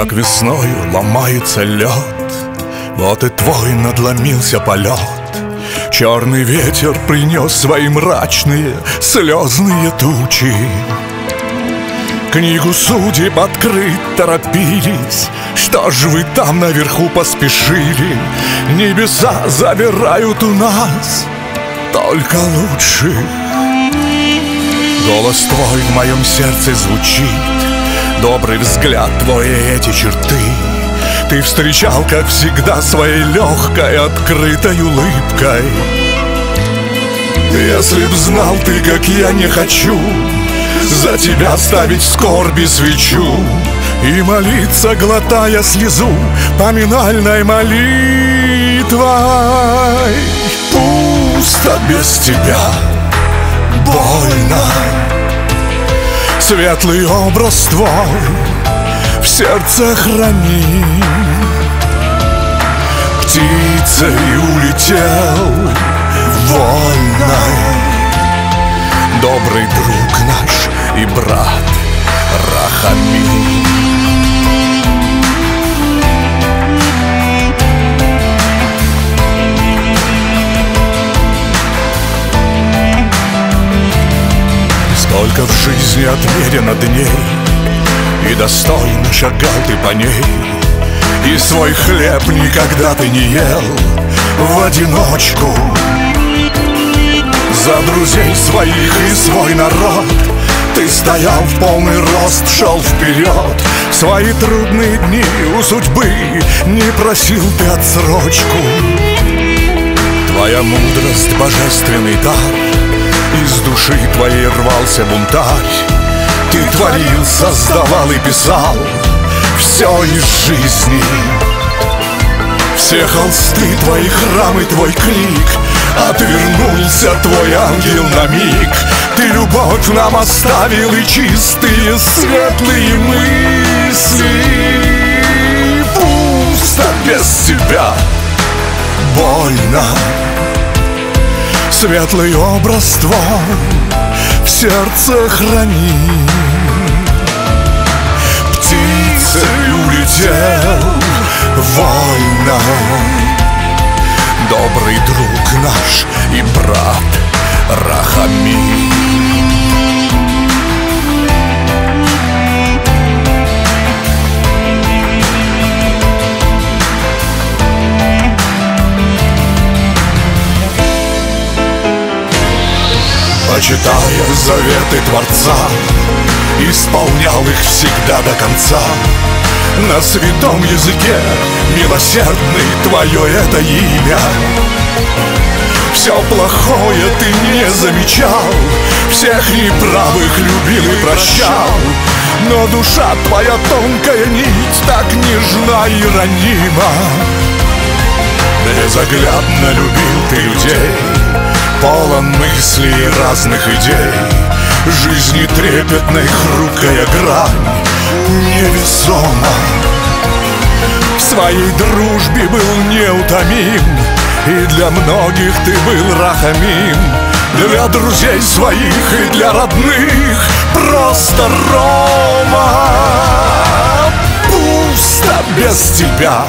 Так весною ломается лед Вот и твой надломился полет Черный ветер принес свои мрачные Слезные тучи Книгу судеб открыть торопились Что ж вы там наверху поспешили Небеса забирают у нас Только лучших. Голос твой в моем сердце звучит Добрый взгляд твой и эти черты. Ты встречал, как всегда, своей легкой, открытой улыбкой. Если б знал ты, как я не хочу За тебя ставить скорби свечу И молиться, глотая слезу Поминальной молитвой. Пусто без тебя больно Светлый образ твой в сердце храни. Птицей улетел вольной. Добрый друг наш и брат Рахамин Сколько в жизни отмерено дней И достойно шагал ты по ней. И свой хлеб никогда ты не ел В одиночку. За друзей своих и свой народ Ты стоял в полный рост, шел вперед. В свои трудные дни у судьбы Не просил ты отсрочку. Твоя мудрость, божественный дар из души твоей рвался бунтарь. Ты творил, создавал и писал Все из жизни. Все холсты твои, храмы, твой крик Отвернулся твой ангел на миг. Ты любовь нам оставил и чистые светлые мысли. Пусто без тебя. Больно Светлый образ твой в сердце храни. Птицей улетел вольно. Добрый друг наш и брат Почитая заветы Творца Исполнял их всегда до конца. На святом языке милосердный Твое это имя. Все плохое ты не замечал Всех неправых любил и прощал. Но душа твоя тонкая нить Так нежна и ранима. Безоглядно любил ты людей Полон мыслей разных идей. Жизни трепетной хрупкая грань Невесома. В своей дружбе был неутомим И для многих ты был рахамим. Для друзей своих и для родных Просто Рома. Пусто без тебя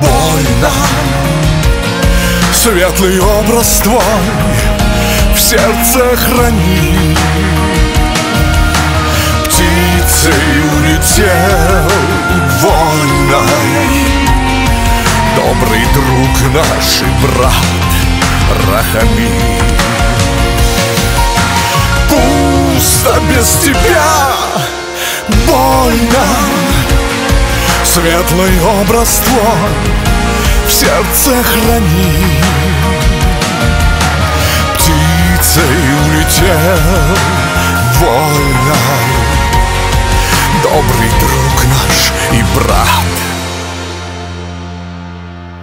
Больно Светлый образ твой в сердце храни. Птицей улетел вольно Добрый друг наш и брат Рахами. Пусто без тебя больно. Светлый образ твой в сердце храни. Птицей улетел вольно. Добрый друг наш и брат.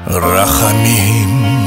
Рахамин